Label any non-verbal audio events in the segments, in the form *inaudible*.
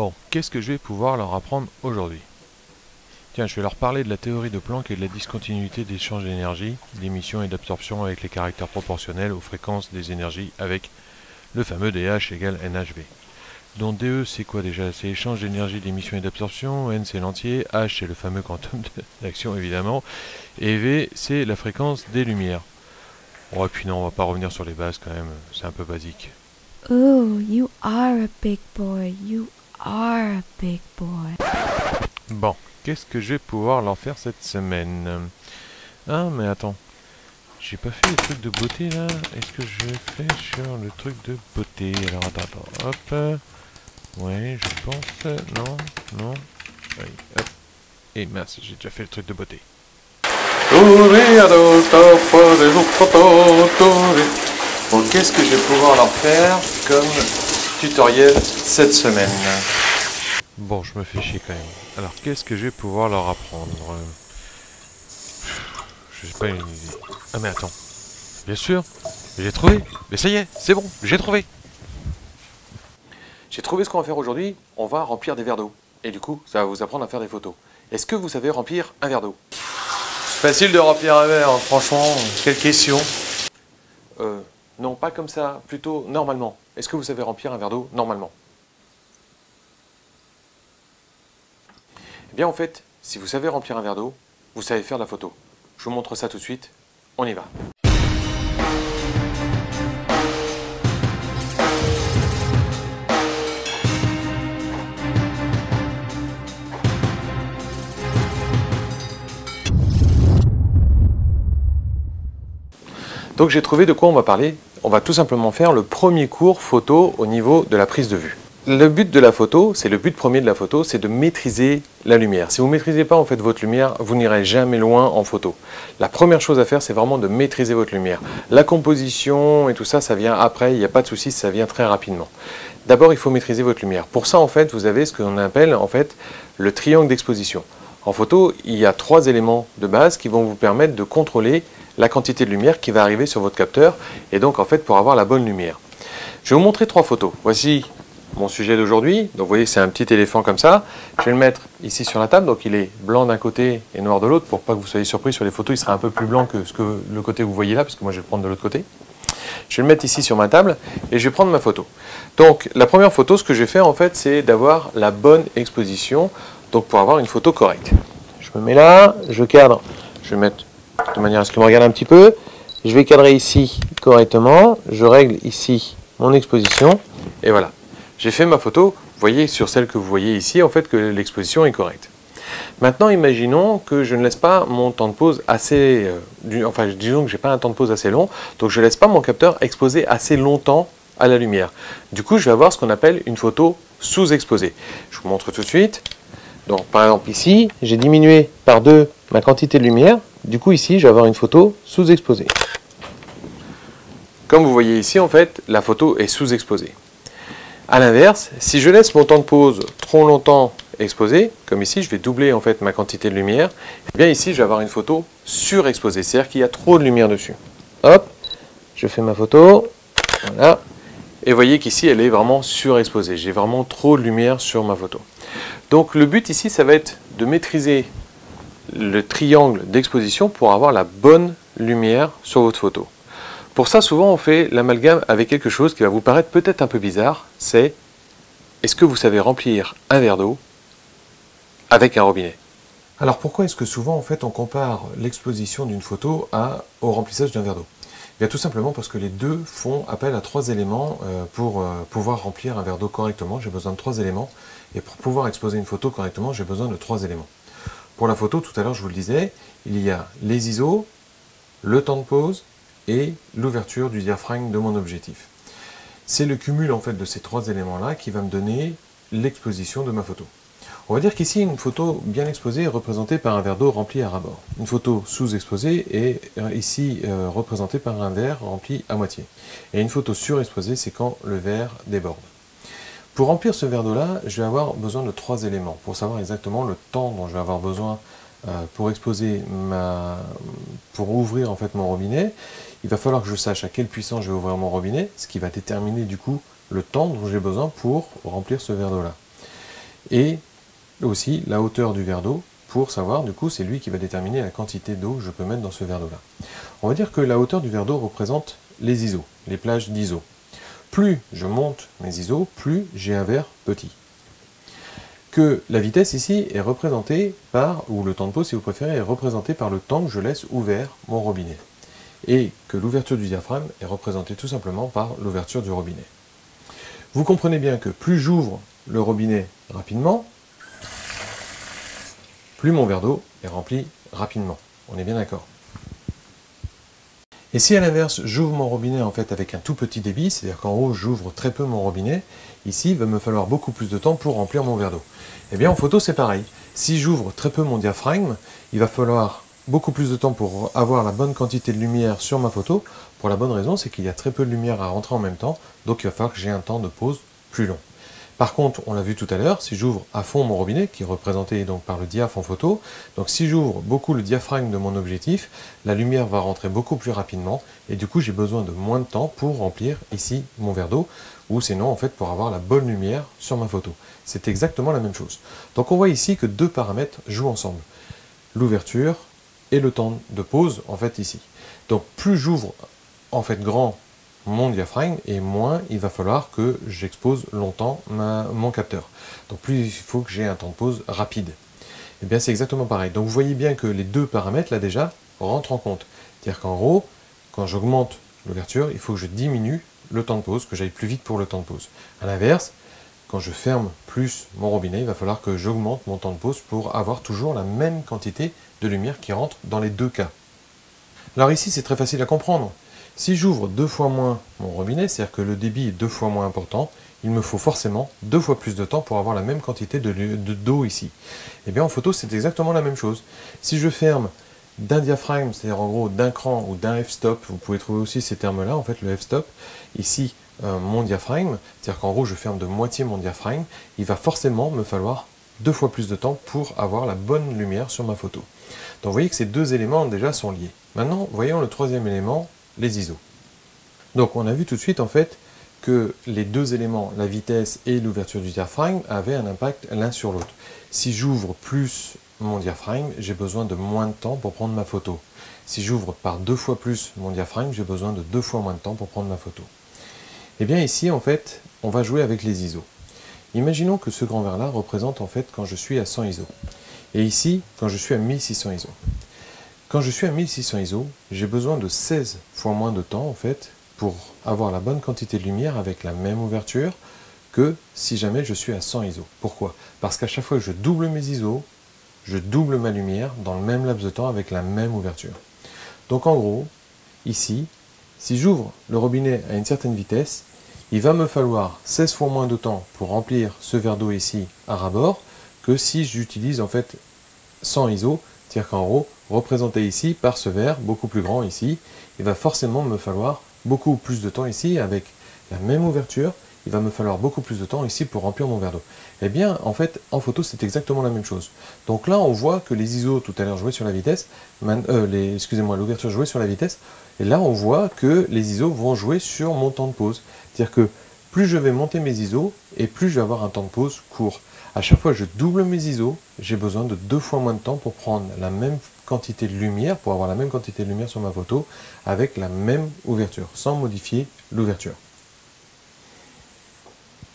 Bon, qu'est-ce que je vais pouvoir leur apprendre aujourd'hui? Tiens, je vais leur parler de la théorie de Planck et de la discontinuité d'échange d'énergie, d'émission et d'absorption avec les caractères proportionnels aux fréquences des énergies avec le fameux DH égale NHV. Donc DE c'est quoi déjà? C'est échange d'énergie, d'émission et d'absorption, N c'est l'entier, H c'est le fameux quantum *laughs* d'action évidemment, et V c'est la fréquence des lumières. Oh, et puis non, on va pas revenir sur les bases quand même, c'est un peu basique. Oh, you are a big boy. You are a big boy. Bon, qu'est-ce que je vais pouvoir leur faire cette semaine? Ah, mais attends. J'ai pas fait le truc de beauté là Est-ce que je fais sur le truc de beauté? Alors attends, attends, hop. Ouais, je pense. Non, non. Oui, hop. Et mince, j'ai déjà fait le truc de beauté. Bon, qu'est-ce que je vais pouvoir leur faire comme tutoriel cette semaine Bon, je me fais chier quand même. Alors, qu'est-ce que je vais pouvoir leur apprendre? Je sais pas une idée. Ah mais attends. Bien sûr, j'ai trouvé. Mais ça y est, c'est bon, j'ai trouvé. J'ai trouvé ce qu'on va faire aujourd'hui. On va remplir des verres d'eau. Et du coup, ça va vous apprendre à faire des photos. Est-ce que vous savez remplir un verre d'eau? Facile de remplir un verre, hein, franchement. Quelle question? Euh, non, pas comme ça. Plutôt normalement. Est-ce que vous savez remplir un verre d'eau normalement? Eh bien, en fait, si vous savez remplir un verre d'eau, vous savez faire la photo. Je vous montre ça tout de suite. On y va. Donc j'ai trouvé de quoi on va parler. On va tout simplement faire le premier cours photo au niveau de la prise de vue. Le but de la photo, c'est le but premier de la photo, c'est de maîtriser la lumière. Si vous ne maîtrisez pas en fait votre lumière, vous n'irez jamais loin en photo. La première chose à faire, c'est vraiment de maîtriser votre lumière. La composition et tout ça, ça vient après, il n'y a pas de souci, ça vient très rapidement. D'abord, il faut maîtriser votre lumière. Pour ça, en fait, vous avez ce qu'on appelle en fait le triangle d'exposition. En photo, il y a trois éléments de base qui vont vous permettre de contrôler la quantité de lumière qui va arriver sur votre capteur et donc en fait pour avoir la bonne lumière. Je vais vous montrer trois photos. Voici mon sujet d'aujourd'hui. Donc vous voyez c'est un petit éléphant comme ça. Je vais le mettre ici sur la table. Donc il est blanc d'un côté et noir de l'autre. Pour pas que vous soyez surpris sur les photos, il sera un peu plus blanc que, ce que le côté que vous voyez là, parce que moi je vais le prendre de l'autre côté. Je vais le mettre ici sur ma table et je vais prendre ma photo. Donc la première photo, ce que je vais faire en fait, c'est d'avoir la bonne exposition, donc pour avoir une photo correcte. Je me mets là, je cadre, je vais mettre de manière à ce qu'il me regarde un petit peu? Je vais cadrer ici correctement, je règle ici mon exposition, et voilà. J'ai fait ma photo, vous voyez sur celle que vous voyez ici, en fait que l'exposition est correcte. Maintenant, imaginons que je ne laisse pas mon temps de pause assez... Euh, enfin, disons que je n'ai pas un temps de pause assez long, donc je ne laisse pas mon capteur exposer assez longtemps à la lumière. Du coup, je vais avoir ce qu'on appelle une photo sous-exposée. Je vous montre tout de suite. Donc, par exemple, ici, j'ai diminué par deux ma quantité de lumière. Du coup, ici, je vais avoir une photo sous-exposée. Comme vous voyez ici, en fait, la photo est sous-exposée. A l'inverse, si je laisse mon temps de pause trop longtemps exposé, comme ici, je vais doubler en fait ma quantité de lumière, et eh bien ici, je vais avoir une photo surexposée, c'est-à-dire qu'il y a trop de lumière dessus. Hop, je fais ma photo, voilà, et voyez qu'ici, elle est vraiment surexposée. J'ai vraiment trop de lumière sur ma photo. Donc le but ici, ça va être de maîtriser le triangle d'exposition pour avoir la bonne lumière sur votre photo. Pour ça, souvent, on fait l'amalgame avec quelque chose qui va vous paraître peut-être un peu bizarre, c'est est-ce que vous savez remplir un verre d'eau avec un robinet? Alors pourquoi est-ce que souvent, en fait, on compare l'exposition d'une photo à, au remplissage d'un verre d'eau? Bien tout simplement parce que les deux font appel à trois éléments euh, pour euh, pouvoir remplir un verre d'eau correctement. J'ai besoin de trois éléments. Et pour pouvoir exposer une photo correctement, j'ai besoin de trois éléments. Pour la photo, tout à l'heure, je vous le disais, il y a les ISO, le temps de pause et l'ouverture du diaphragme de mon objectif. C'est le cumul en fait de ces trois éléments-là qui va me donner l'exposition de ma photo. On va dire qu'ici, une photo bien exposée est représentée par un verre d'eau rempli à ras-bord. Une photo sous-exposée est euh, ici euh, représentée par un verre rempli à moitié. Et une photo surexposée, c'est quand le verre déborde. Pour remplir ce verre d'eau-là, je vais avoir besoin de trois éléments pour savoir exactement le temps dont je vais avoir besoin euh, pour exposer ma, pour ouvrir en fait mon robinet. Il va falloir que je sache à quelle puissance je vais ouvrir mon robinet, ce qui va déterminer du coup le temps dont j'ai besoin pour remplir ce verre d'eau-là. et aussi la hauteur du verre d'eau pour savoir, du coup, c'est lui qui va déterminer la quantité d'eau que je peux mettre dans ce verre d'eau-là. On va dire que la hauteur du verre d'eau représente les ISO, les plages d'ISO. Plus je monte mes ISO, plus j'ai un verre petit. Que la vitesse ici est représentée par, ou le temps de pause si vous préférez, est représenté par le temps que je laisse ouvert mon robinet. Et que l'ouverture du diaphragme est représentée tout simplement par l'ouverture du robinet. Vous comprenez bien que plus j'ouvre le robinet rapidement, plus mon verre d'eau est rempli rapidement. On est bien d'accord. Et si à l'inverse, j'ouvre mon robinet en fait avec un tout petit débit, c'est-à-dire qu'en haut j'ouvre très peu mon robinet, ici il va me falloir beaucoup plus de temps pour remplir mon verre d'eau. Eh bien en photo c'est pareil. Si j'ouvre très peu mon diaphragme, il va falloir beaucoup plus de temps pour avoir la bonne quantité de lumière sur ma photo, pour la bonne raison c'est qu'il y a très peu de lumière à rentrer en même temps, donc il va falloir que j'ai un temps de pause plus long. Par contre, on l'a vu tout à l'heure, si j'ouvre à fond mon robinet, qui est représenté donc par le diaphragme photo, donc si j'ouvre beaucoup le diaphragme de mon objectif, la lumière va rentrer beaucoup plus rapidement, et du coup j'ai besoin de moins de temps pour remplir ici mon verre d'eau, ou sinon en fait pour avoir la bonne lumière sur ma photo. C'est exactement la même chose. Donc on voit ici que deux paramètres jouent ensemble. L'ouverture et le temps de pause en fait ici. Donc plus j'ouvre en fait grand mon diaphragme et moins il va falloir que j'expose longtemps mon capteur. Donc plus il faut que j'ai un temps de pause rapide. Et eh bien c'est exactement pareil. Donc vous voyez bien que les deux paramètres là déjà rentrent en compte. C'est-à-dire qu'en gros, quand j'augmente l'ouverture, il faut que je diminue le temps de pause, que j'aille plus vite pour le temps de pause. A l'inverse, quand je ferme plus mon robinet, il va falloir que j'augmente mon temps de pause pour avoir toujours la même quantité de lumière qui rentre dans les deux cas. Alors ici, c'est très facile à comprendre. Si j'ouvre deux fois moins mon robinet, c'est-à-dire que le débit est deux fois moins important, il me faut forcément deux fois plus de temps pour avoir la même quantité de d'eau ici. Eh bien en photo, c'est exactement la même chose. Si je ferme d'un diaphragme, c'est-à-dire en gros d'un cran ou d'un f-stop, vous pouvez trouver aussi ces termes-là, en fait le f-stop, ici euh, mon diaphragme, c'est-à-dire qu'en gros je ferme de moitié mon diaphragme, il va forcément me falloir deux fois plus de temps pour avoir la bonne lumière sur ma photo. Donc vous voyez que ces deux éléments déjà sont liés. Maintenant, voyons le troisième élément, les ISO. Donc on a vu tout de suite en fait que les deux éléments, la vitesse et l'ouverture du diaphragme, avaient un impact l'un sur l'autre. Si j'ouvre plus mon diaphragme, j'ai besoin de moins de temps pour prendre ma photo. Si j'ouvre par deux fois plus mon diaphragme, j'ai besoin de deux fois moins de temps pour prendre ma photo. Et eh bien ici, en fait, on va jouer avec les ISO. Imaginons que ce grand verre-là représente en fait quand je suis à 100 ISO. Et ici, quand je suis à 1600 ISO. Quand je suis à 1600 ISO, j'ai besoin de 16 fois moins de temps en fait pour avoir la bonne quantité de lumière avec la même ouverture que si jamais je suis à 100 ISO. Pourquoi? Parce qu'à chaque fois que je double mes ISO, je double ma lumière dans le même laps de temps avec la même ouverture. Donc en gros, ici, si j'ouvre le robinet à une certaine vitesse, il va me falloir 16 fois moins de temps pour remplir ce verre d'eau ici à rabord que si j'utilise en fait 100 ISO, c'est-à-dire qu'en gros, représenté ici par ce verre beaucoup plus grand ici, il va forcément me falloir beaucoup plus de temps ici avec la même ouverture, il va me falloir beaucoup plus de temps ici pour remplir mon verre d'eau. Eh bien, en fait, en photo, c'est exactement la même chose. Donc là, on voit que les ISO, tout à l'heure, jouaient sur la vitesse, euh, excusez-moi, l'ouverture jouait sur la vitesse, et là, on voit que les ISO vont jouer sur mon temps de pause. C'est-à-dire que plus je vais monter mes ISO, et plus je vais avoir un temps de pause court. À chaque fois que je double mes ISO, j'ai besoin de deux fois moins de temps pour prendre la même quantité de lumière, pour avoir la même quantité de lumière sur ma photo, avec la même ouverture, sans modifier l'ouverture.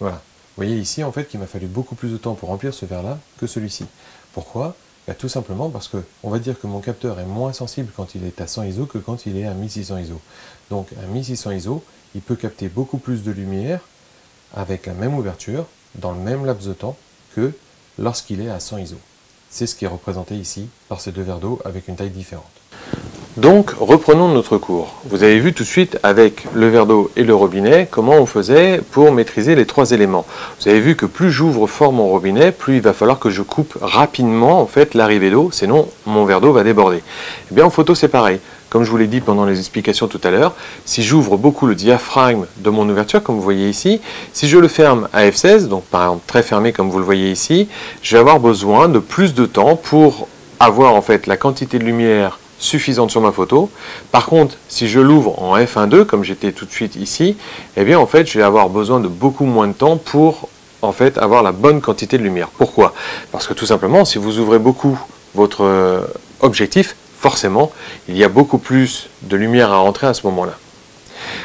Voilà. Voyez ici, en fait, qu'il m'a fallu beaucoup plus de temps pour remplir ce verre-là que celui-ci. Pourquoi? Bah, Tout simplement parce que, on va dire que mon capteur est moins sensible quand il est à 100 ISO que quand il est à 1600 ISO. Donc, à 1600 ISO, il peut capter beaucoup plus de lumière avec la même ouverture, dans le même laps de temps, que lorsqu'il est à 100 ISO. C'est ce qui est représenté ici par ces deux verres d'eau avec une taille différente. Donc, reprenons notre cours. Vous avez vu tout de suite avec le verre d'eau et le robinet comment on faisait pour maîtriser les trois éléments. Vous avez vu que plus j'ouvre fort mon robinet, plus il va falloir que je coupe rapidement en fait l'arrivée d'eau, sinon mon verre d'eau va déborder. Eh bien en photo c'est pareil. Comme je vous l'ai dit pendant les explications tout à l'heure, si j'ouvre beaucoup le diaphragme de mon ouverture, comme vous voyez ici, si je le ferme à F16, donc par exemple très fermé comme vous le voyez ici, je vais avoir besoin de plus de temps pour avoir en fait la quantité de lumière suffisante sur ma photo. Par contre, si je l'ouvre en F1.2, comme j'étais tout de suite ici, eh bien en fait, je vais avoir besoin de beaucoup moins de temps pour en fait avoir la bonne quantité de lumière. Pourquoi? Parce que tout simplement, si vous ouvrez beaucoup votre euh, objectif, forcément, il y a beaucoup plus de lumière à rentrer à ce moment-là.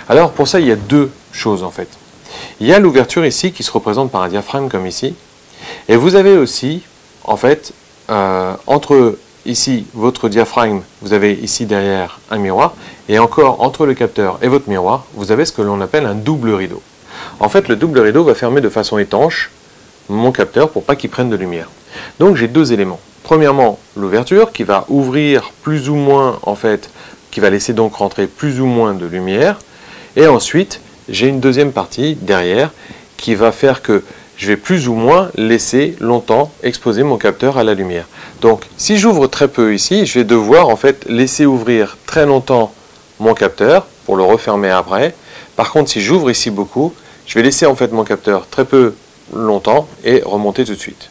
Alors pour ça, il y a deux choses en fait. Il y a l'ouverture ici qui se représente par un diaphragme comme ici. Et vous avez aussi, en fait, euh, entre ici votre diaphragme, vous avez ici derrière un miroir. Et encore entre le capteur et votre miroir, vous avez ce que l'on appelle un double rideau. En fait, le double rideau va fermer de façon étanche mon capteur pour pas qu'il prenne de lumière. Donc j'ai deux éléments. Premièrement, l'ouverture qui va ouvrir plus ou moins, en fait, qui va laisser donc rentrer plus ou moins de lumière. Et ensuite, j'ai une deuxième partie derrière qui va faire que je vais plus ou moins laisser longtemps exposer mon capteur à la lumière. Donc si j'ouvre très peu ici, je vais devoir en fait laisser ouvrir très longtemps mon capteur pour le refermer après. Par contre, si j'ouvre ici beaucoup, je vais laisser en fait mon capteur très peu longtemps et remonter tout de suite.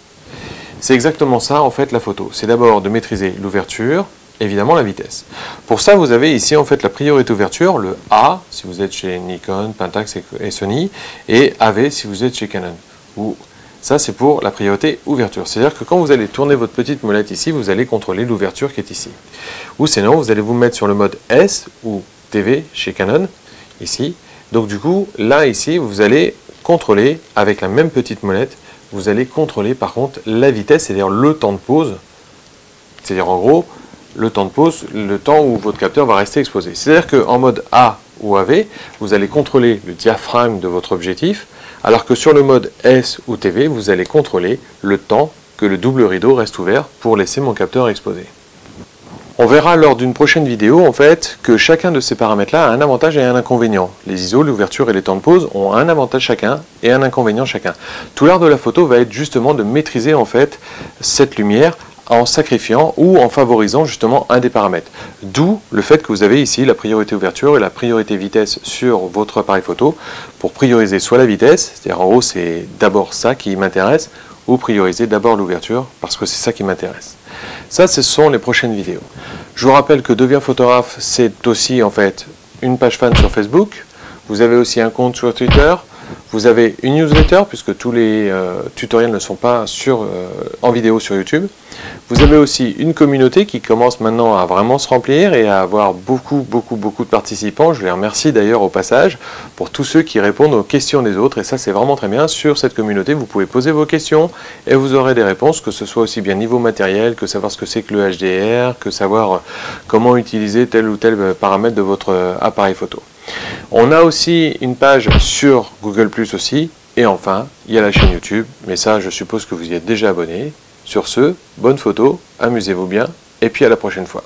C'est exactement ça en fait la photo. C'est d'abord de maîtriser l'ouverture, évidemment la vitesse. Pour ça, vous avez ici en fait la priorité ouverture, le A si vous êtes chez Nikon, Pentax et Sony, et AV si vous êtes chez Canon. Ou ça, c'est pour la priorité ouverture. C'est-à-dire que quand vous allez tourner votre petite molette ici, vous allez contrôler l'ouverture qui est ici. Ou sinon, vous allez vous mettre sur le mode S ou TV chez Canon, ici. Donc du coup, là, ici, vous allez contrôler avec la même petite molette, vous allez contrôler par contre la vitesse, c'est-à-dire le temps de pause. C'est-à-dire en gros, le temps de pause, le temps où votre capteur va rester exposé. C'est-à-dire qu'en mode A ou AV, vous allez contrôler le diaphragme de votre objectif, alors que sur le mode S ou TV, vous allez contrôler le temps que le double rideau reste ouvert pour laisser mon capteur exposé. On verra lors d'une prochaine vidéo en fait que chacun de ces paramètres-là a un avantage et un inconvénient. Les ISO, l'ouverture et les temps de pause ont un avantage chacun et un inconvénient chacun. Tout l'art de la photo va être justement de maîtriser en fait cette lumière en sacrifiant ou en favorisant justement un des paramètres. D'où le fait que vous avez ici la priorité ouverture et la priorité vitesse sur votre appareil photo pour prioriser soit la vitesse, c'est-à-dire en gros c'est d'abord ça qui m'intéresse, ou prioriser d'abord l'ouverture parce que c'est ça qui m'intéresse. Ça, ce sont les prochaines vidéos. Je vous rappelle que Deviens photographe, c'est aussi en fait une page fan sur Facebook. Vous avez aussi un compte sur Twitter. Vous avez une newsletter, puisque tous les euh, tutoriels ne sont pas euh, en vidéo sur YouTube. Vous avez aussi une communauté qui commence maintenant à vraiment se remplir et à avoir beaucoup, beaucoup, beaucoup de participants. Je les remercie d'ailleurs au passage pour tous ceux qui répondent aux questions des autres. Et ça, c'est vraiment très bien. Sur cette communauté, vous pouvez poser vos questions et vous aurez des réponses, que ce soit aussi bien niveau matériel, que savoir ce que c'est que le HDR, que savoir comment utiliser tel ou tel paramètre de votre appareil photo. On a aussi une page sur Google Plus aussi. Et enfin, il y a la chaîne YouTube, mais ça, je suppose que vous y êtes déjà abonné. Sur ce, bonne photo, amusez-vous bien, et puis à la prochaine fois.